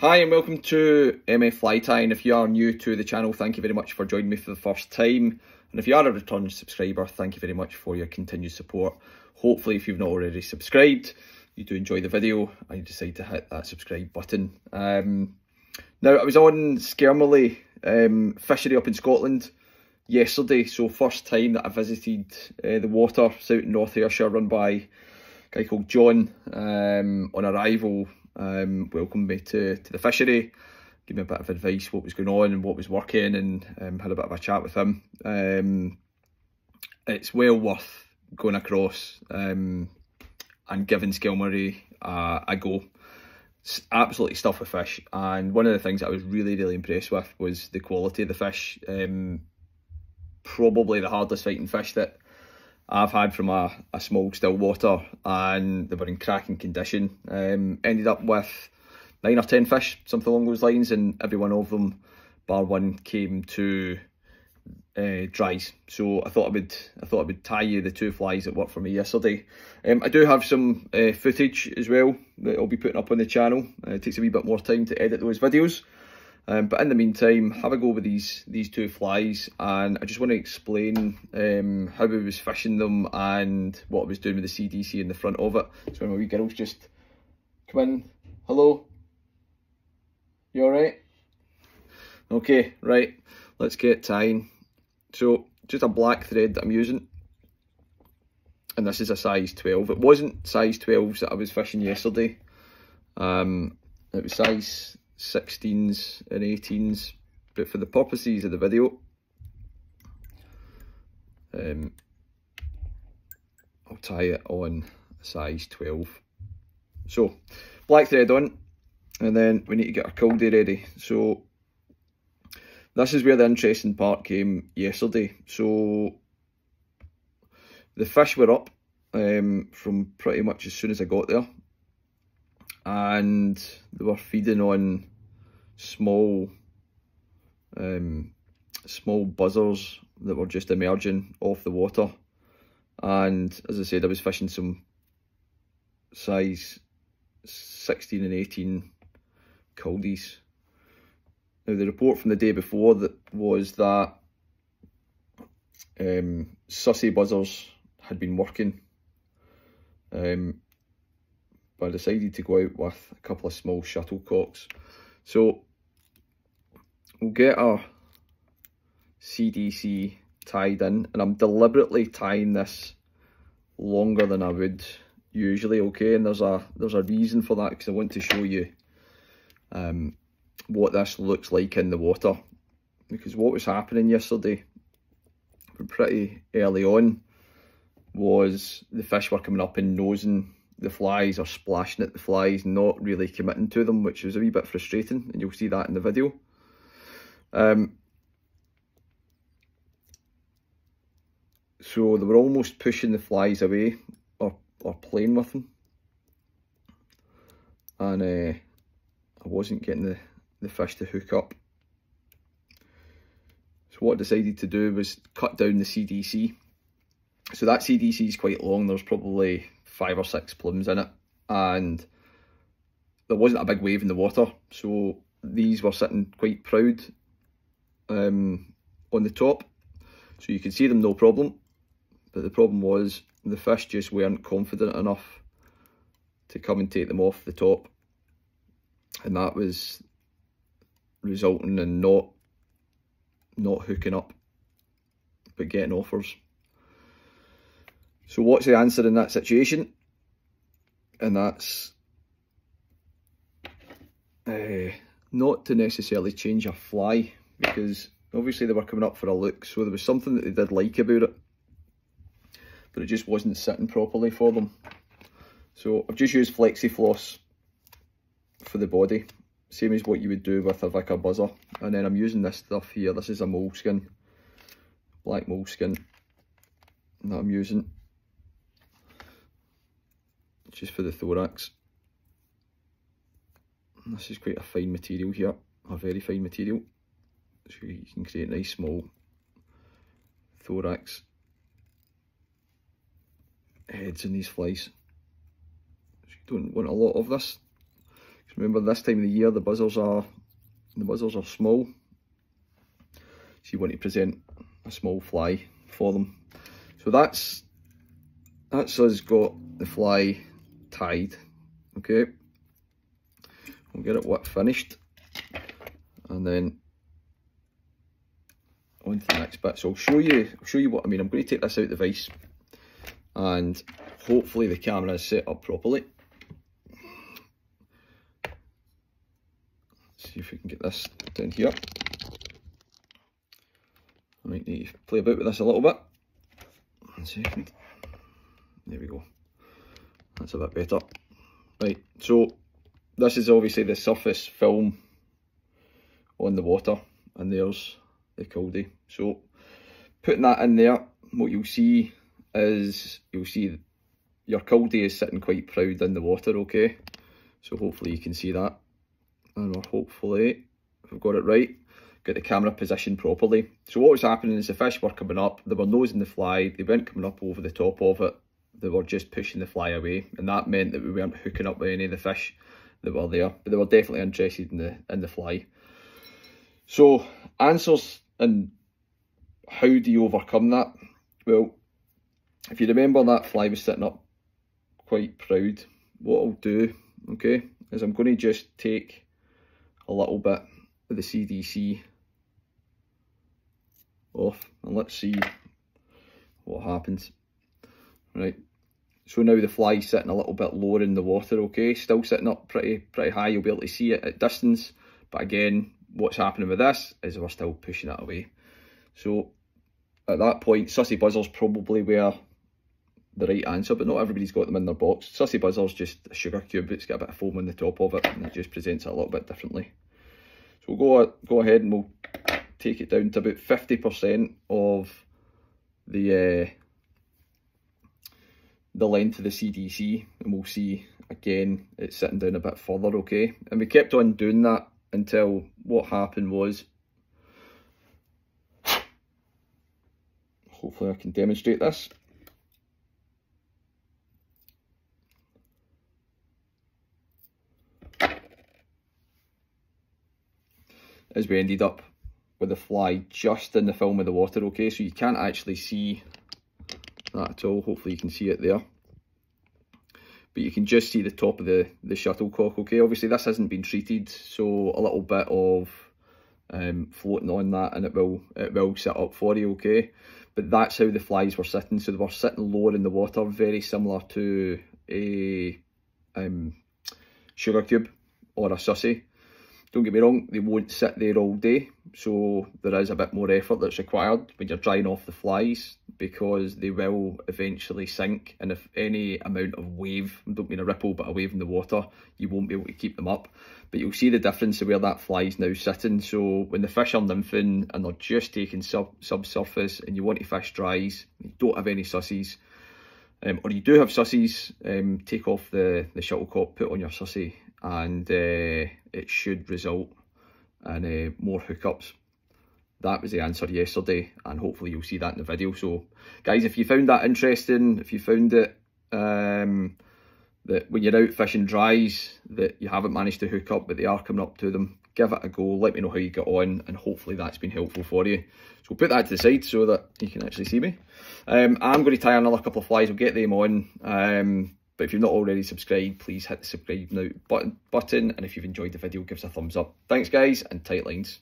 Hi and welcome to MF Fly Tying. If you are new to the channel, thank you very much for joining me for the first time. And if you are a returning subscriber, thank you very much for your continued support. Hopefully, if you've not already subscribed, you do enjoy the video and you decide to hit that subscribe button. Um, now, I was on Skermorlie um, fishery up in Scotland yesterday, so first time that I visited uh, the water out in North Ayrshire run by a guy called John um, on arrival um, welcomed me to, to the fishery, gave me a bit of advice what was going on and what was working and um, had a bit of a chat with him. Um, it's well worth going across um, and giving Skelmorlie a, a go. It's absolutely stuffed with fish and one of the things I was really really impressed with was the quality of the fish. Um, probably the hardest fighting fish that I've had from a, a small still water and they were in cracking condition. Um, ended up with nine or ten fish, something along those lines, and every one of them, bar one, came to uh, dries. So I thought I would I thought I would tie you the two flies that worked for me yesterday. Um, I do have some uh, footage as well that I'll be putting up on the channel. Uh, it takes a wee bit more time to edit those videos. Um, but in the meantime, have a go with these these two flies and I just want to explain um, how I was fishing them and what I was doing with the CDC in the front of it. So my wee girls just come in. Hello? You alright? Okay, right. Let's get tying. So just a black thread that I'm using. And this is a size 12. It wasn't size 12s that I was fishing yesterday. Um, it was size 16s and 18s but for the purposes of the video um, I'll tie it on size 12 so black thread on and then we need to get our Kildy ready. So this is where the interesting part came yesterday. So the fish were up um, from pretty much as soon as I got there and they were feeding on small um, small buzzers that were just emerging off the water and as I said I was fishing some size 16 and 18 kildies. Now the report from the day before that was that um, sussy buzzers had been working um, but I decided to go out with a couple of small shuttlecocks. So we'll get our CDC tied in and I'm deliberately tying this longer than I would usually okay and there's a there's a reason for that because I want to show you um, what this looks like in the water because what was happening yesterday pretty early on was the fish were coming up and nosing the flies or splashing at the flies, not really committing to them, which was a wee bit frustrating, and you'll see that in the video. Um, so they were almost pushing the flies away or, or playing with them. And uh, I wasn't getting the, the fish to hook up. So what I decided to do was cut down the CDC. So that CDC is quite long, there's probably five or six plumes in it and there wasn't a big wave in the water so these were sitting quite proud um, on the top. So you can see them no problem. But the problem was the fish just weren't confident enough to come and take them off the top. And that was resulting in not not hooking up but getting offers. So what's the answer in that situation? And that's uh, not to necessarily change a fly because obviously they were coming up for a look so there was something that they did like about it but it just wasn't sitting properly for them. So I've just used FlexiFloss for the body, same as what you would do with a Vicar buzzer. And then I'm using this stuff here, this is a moleskin, black moleskin that I'm using just for the thorax. This is quite a fine material here, a very fine material. So you can create nice small thorax heads in these flies. So you don't want a lot of this. Remember this time of the year the buzzers are the buzzers are small. So you want to present a small fly for them. So that's that's us got the fly tied. Okay. We'll get it what finished. And then on to the next bit. So I'll show you I'll show you what I mean. I'm going to take this out the vise and hopefully the camera is set up properly. see if we can get this down here. I might need to play about with this a little bit. One second. There we go. That's a bit better. Right, so this is obviously the surface film on the water and there's the Caldi. So putting that in there, what you'll see is you'll see your Caldi is sitting quite proud in the water, okay? So hopefully you can see that. And we're hopefully, if we've got it right, get the camera positioned properly. So what was happening is the fish were coming up, they were nosing the fly, they weren't coming up over the top of it, they were just pushing the fly away. And that meant that we weren't hooking up with any of the fish that were there, but they were definitely interested in the in the fly. So answers and how do you overcome that? Well, if you remember that fly was sitting up quite proud, what I'll do, okay, is I'm going to just take a little bit of the CDC off and let's see what happens. Right, so now the fly's sitting a little bit lower in the water, okay, still sitting up pretty pretty high, you'll be able to see it at distance, but again, what's happening with this is we're still pushing it away. So at that point, sussy buzzers probably were the right answer, but not everybody's got them in their box. Sussy buzzer's just a sugar cube, it's got a bit of foam on the top of it, and it just presents it a little bit differently. So we'll go, go ahead and we'll take it down to about 50% of the uh, the length of the CDC, and we'll see again it's sitting down a bit further, okay? And we kept on doing that until what happened was hopefully I can demonstrate this. As we ended up with the fly just in the film of the water, okay? So you can't actually see that at all. Hopefully you can see it there. But you can just see the top of the, the shuttlecock, okay? Obviously this hasn't been treated, so a little bit of um, floating on that and it will it will sit up for you, okay? But that's how the flies were sitting. So they were sitting lower in the water, very similar to a um, sugar cube or a sussy. Don't get me wrong, they won't sit there all day, so there is a bit more effort that's required when you're drying off the flies because they will eventually sink and if any amount of wave, I don't mean a ripple but a wave in the water, you won't be able to keep them up. But you'll see the difference of where that fly is now sitting. So when the fish are nymphing and they're just taking sub subsurface and you want to fish dries, you don't have any sussies, um, or you do have sussies, um, take off the, the shuttlecock, put on your sussy and uh, it should result in uh, more hookups. That was the answer yesterday and hopefully you'll see that in the video. So guys, if you found that interesting, if you found it um, that when you're out fishing dries that you haven't managed to hook up but they are coming up to them, give it a go, let me know how you get on and hopefully that's been helpful for you. So put that to the side so that you can actually see me. Um, I'm going to tie another couple of flies, we'll get them on. Um, but if you're not already subscribed, please hit the subscribe now button, button. And if you've enjoyed the video, give us a thumbs up. Thanks guys and tight lines.